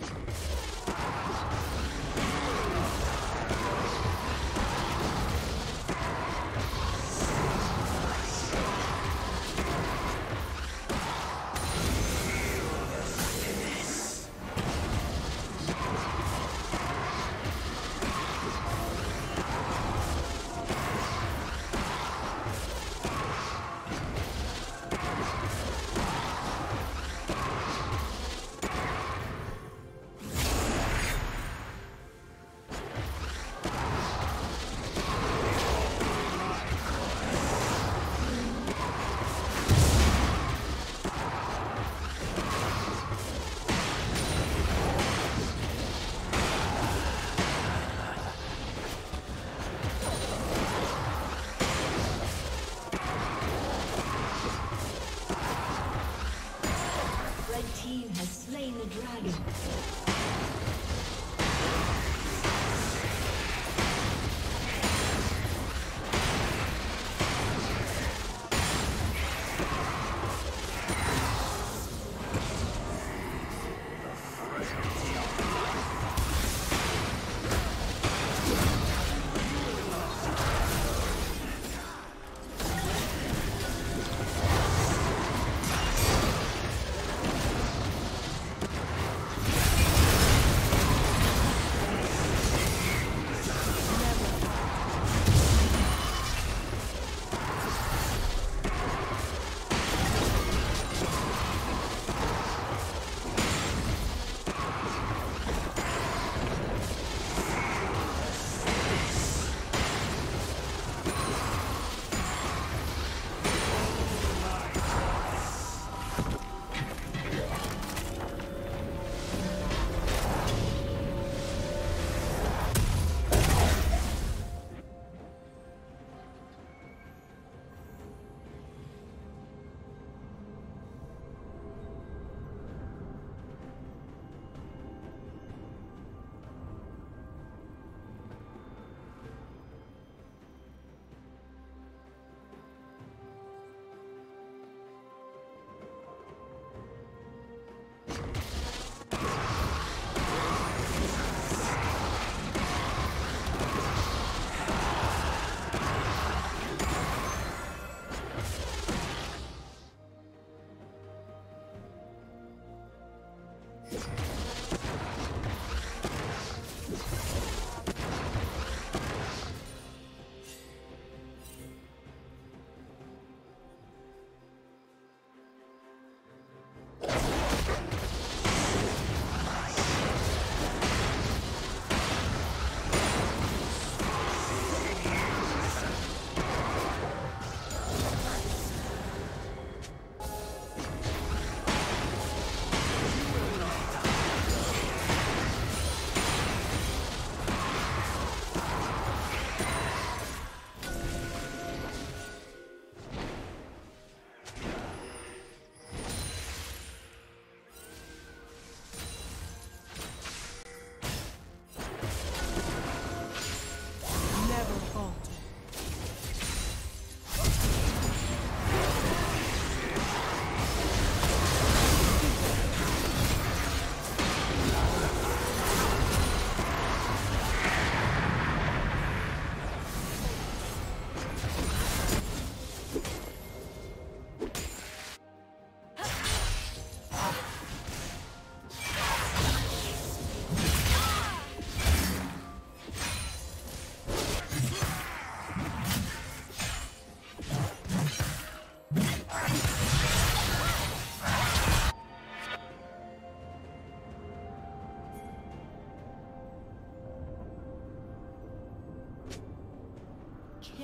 you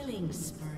Killing spree.